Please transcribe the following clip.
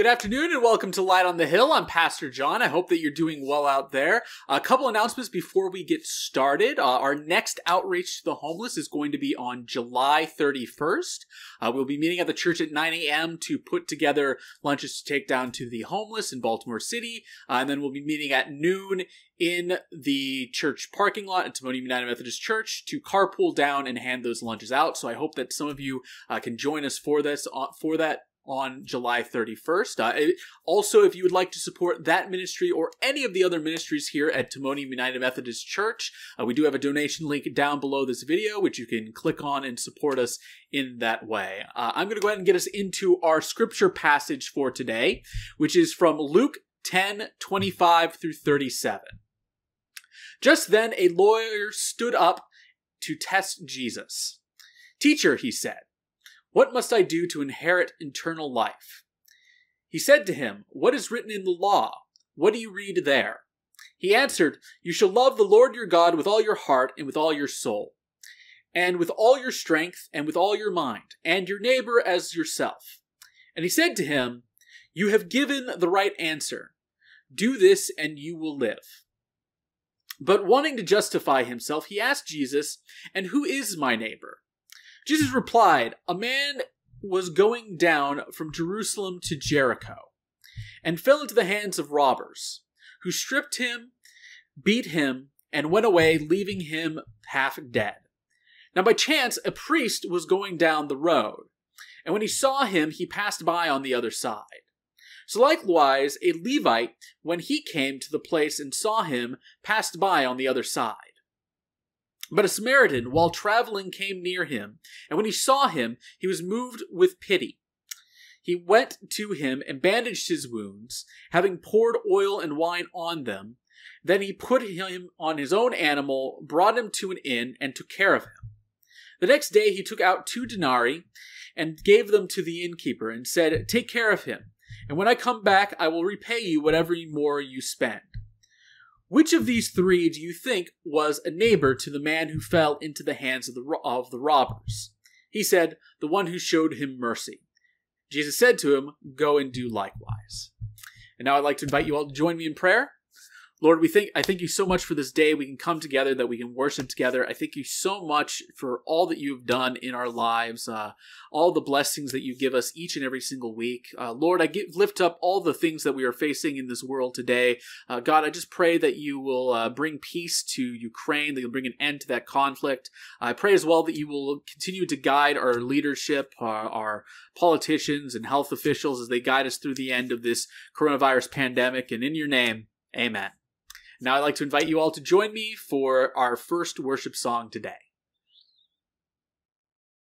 Good afternoon and welcome to Light on the Hill. I'm Pastor John. I hope that you're doing well out there. A couple announcements before we get started. Uh, our next outreach to the homeless is going to be on July 31st. Uh, we'll be meeting at the church at 9 a.m. to put together lunches to take down to the homeless in Baltimore City. Uh, and then we'll be meeting at noon in the church parking lot at Timonium United Methodist Church to carpool down and hand those lunches out. So I hope that some of you uh, can join us for this uh, for that on July 31st. Uh, also, if you would like to support that ministry or any of the other ministries here at Timonium United Methodist Church, uh, we do have a donation link down below this video, which you can click on and support us in that way. Uh, I'm going to go ahead and get us into our scripture passage for today, which is from Luke 10 25 through 37. Just then, a lawyer stood up to test Jesus. Teacher, he said, what must I do to inherit eternal life? He said to him, What is written in the law? What do you read there? He answered, You shall love the Lord your God with all your heart and with all your soul, and with all your strength and with all your mind, and your neighbor as yourself. And he said to him, You have given the right answer. Do this and you will live. But wanting to justify himself, he asked Jesus, And who is my neighbor? Jesus replied, A man was going down from Jerusalem to Jericho and fell into the hands of robbers, who stripped him, beat him, and went away, leaving him half dead. Now, by chance, a priest was going down the road, and when he saw him, he passed by on the other side. So, likewise, a Levite, when he came to the place and saw him, passed by on the other side. But a Samaritan, while traveling, came near him, and when he saw him, he was moved with pity. He went to him and bandaged his wounds, having poured oil and wine on them. Then he put him on his own animal, brought him to an inn, and took care of him. The next day he took out two denarii and gave them to the innkeeper, and said, Take care of him, and when I come back, I will repay you whatever more you spend. Which of these three do you think was a neighbor to the man who fell into the hands of the, of the robbers? He said, The one who showed him mercy. Jesus said to him, Go and do likewise. And now I'd like to invite you all to join me in prayer. Lord, we thank I thank you so much for this day we can come together, that we can worship together. I thank you so much for all that you have done in our lives, uh, all the blessings that you give us each and every single week. Uh, Lord, I give, lift up all the things that we are facing in this world today. Uh, God, I just pray that you will uh, bring peace to Ukraine, that you'll bring an end to that conflict. I pray as well that you will continue to guide our leadership, our, our politicians and health officials as they guide us through the end of this coronavirus pandemic. And in your name, amen. Now I'd like to invite you all to join me for our first worship song today.